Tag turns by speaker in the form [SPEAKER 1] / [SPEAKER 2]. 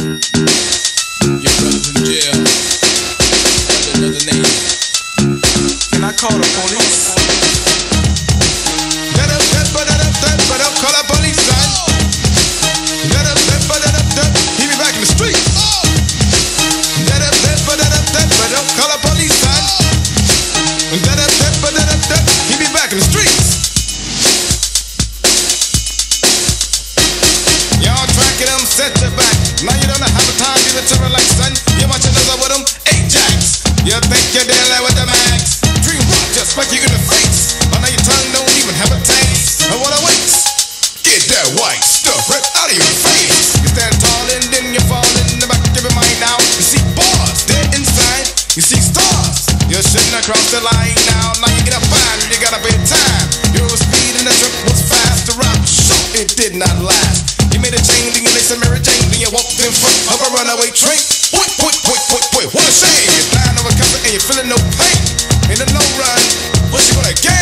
[SPEAKER 1] Your brother's in jail. Another name.
[SPEAKER 2] I call the police?
[SPEAKER 3] Tracking them, set your back. Now you don't have the time even to relax, son. You watch another with them, eight jacks. You think you're dealing with the max. Dream rock just smack you in the face. But now your tongue don't even have a taste. And what I waits? Get that white stuff right out of your face. You stand tall and then you fall in the back of your mind now. You see bars dead inside. You see stars. You're sitting across the line now. Now you get a fine, you gotta pay time. Your speed in the trip was fast to rock. Sure, it did not last made a change, and they said Mary Jane, and you walked in front of a runaway train. What? What? What? What? boy, what a shame! You're dying of a cover and you're feeling no pain. In the long run, what you gonna gain?